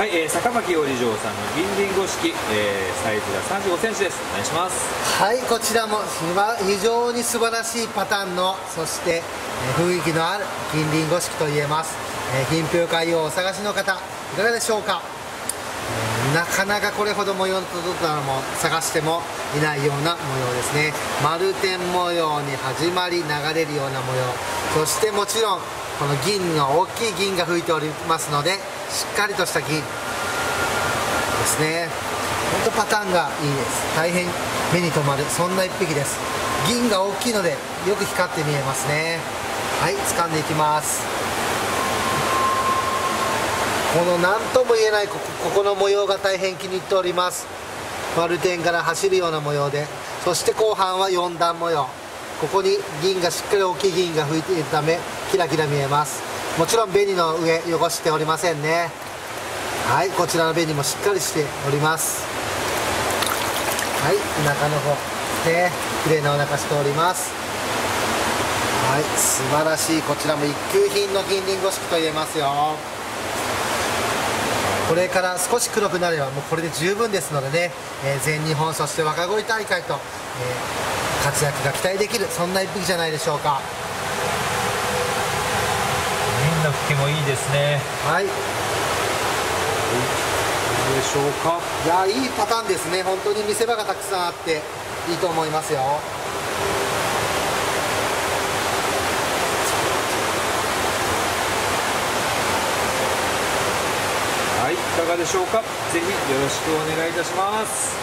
はい、えー、坂巻織城さんの銀鱗五式、えー、サイズが35センチです。お願いします。はいこちらも非常に素晴らしいパターンのそして、えー、雰囲気のある銀鱗五式と言えます、えー、品評会をお探しの方いかがでしょうか、えー、なかなかこれほど模様の届いたのも探してもいないような模様ですね。丸点模様に始まり流れるような模様。そしてもちろんこの銀の大きい銀が吹いておりますのでしっかりとした銀ですね。本当パターンがいいです。大変目に留まるそんな1匹です。銀が大きいのでよく光って見えますね。はい掴んでいきます。この何とも言えないここここの模様が大変気に入っております。丸点から走るような模様で。そして後半は4段模様。ここに銀がしっかり大きい銀が吹いているためキラキラ見えます。もちろん紅の上汚しておりませんね。はいこちらの紅もしっかりしております。はいお腹の方ね綺麗なお腹しております。はい素晴らしい。こちらも一級品の金輪五色と言えますよ。これから少し黒くなればもうこれで十分ですのでね、えー、全日本そして若鯉大会と、えー活躍が期待できるそんな一匹じゃないでしょうか。銀の吹きもいいですね。はい。どうでしょうか。いやいいパターンですね。本当に見せ場がたくさんあっていいと思いますよ。はいいかがでしょうか。ぜひよろしくお願いいたします。